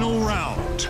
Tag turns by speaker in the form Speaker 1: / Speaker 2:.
Speaker 1: final round.